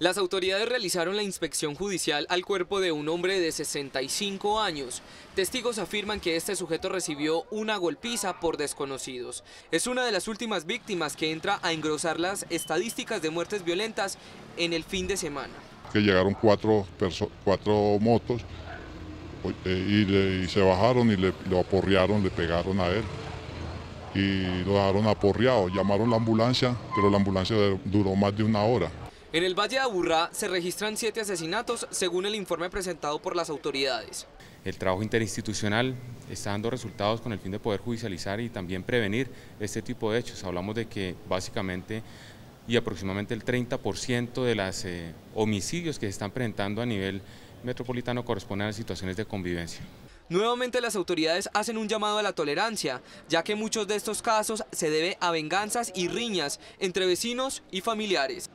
Las autoridades realizaron la inspección judicial al cuerpo de un hombre de 65 años. Testigos afirman que este sujeto recibió una golpiza por desconocidos. Es una de las últimas víctimas que entra a engrosar las estadísticas de muertes violentas en el fin de semana. Que llegaron cuatro, motos eh, y, se bajaron y lo aporrearon, le pegaron a él y lo dejaron aporreado. Llamaron la ambulancia, pero la ambulancia duró más de una hora. En el Valle de Aburrá se registran siete asesinatos según el informe presentado por las autoridades. El trabajo interinstitucional está dando resultados con el fin de poder judicializar y también prevenir este tipo de hechos. Hablamos de que básicamente y aproximadamente el 30% de los eh, homicidios que se están presentando a nivel metropolitano corresponden a situaciones de convivencia. Nuevamente las autoridades hacen un llamado a la tolerancia, ya que muchos de estos casos se debe a venganzas y riñas entre vecinos y familiares.